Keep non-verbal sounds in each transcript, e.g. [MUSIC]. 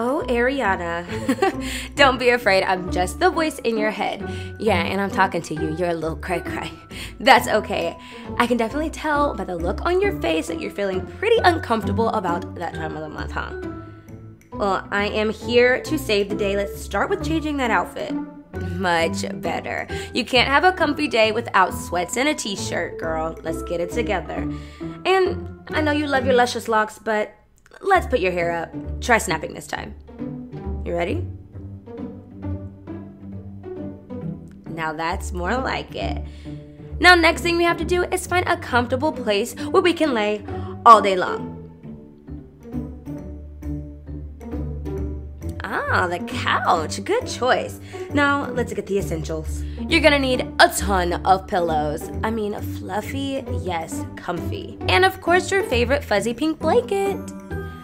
Oh, Arianna. [LAUGHS] Don't be afraid, I'm just the voice in your head. Yeah, and I'm talking to you. You're a little cry cry. [LAUGHS] That's okay. I can definitely tell by the look on your face that you're feeling pretty uncomfortable about that time of the month, huh? Well, I am here to save the day. Let's start with changing that outfit. Much better. You can't have a comfy day without sweats and a t shirt, girl. Let's get it together. And I know you love your luscious locks, but Let's put your hair up. Try snapping this time. You ready? Now that's more like it. Now, next thing we have to do is find a comfortable place where we can lay all day long. Ah, the couch. Good choice. Now, let's get the essentials. You're gonna need a ton of pillows. I mean, fluffy, yes, comfy. And of course, your favorite fuzzy pink blanket.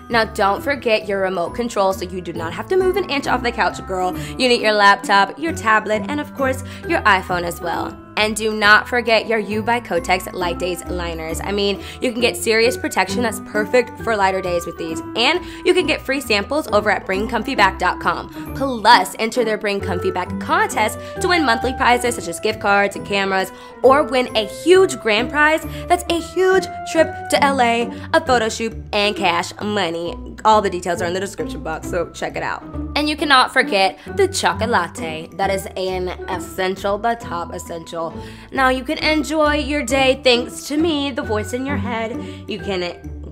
Now, don't forget your remote control so you do not have to move an inch off the couch, girl. You need your laptop, your tablet, and of course, your iPhone as well. And do not forget your U by Kotex Light Days liners. I mean, you can get serious protection that's perfect for lighter days with these. And you can get free samples over at bringcomfyback.com. Plus, enter their Bring Comfy Back contest to win monthly prizes such as gift cards and cameras, or win a huge grand prize that's a huge trip to LA, a photo shoot, and cash money. All the details are in the description box, so check it out. And you cannot forget the chocolate latte. That is an essential, the top essential now you can enjoy your day thanks to me, the voice in your head. You can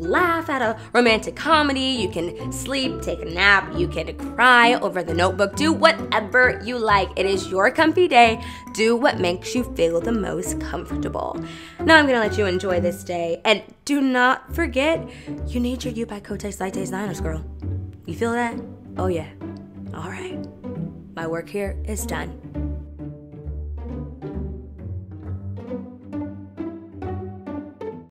laugh at a romantic comedy, you can sleep, take a nap, you can cry over the notebook, do whatever you like. It is your comfy day. Do what makes you feel the most comfortable. Now I'm gonna let you enjoy this day. And do not forget, you need your U by Kotex Light Days Liners, girl. You feel that? Oh yeah. All right. My work here is done.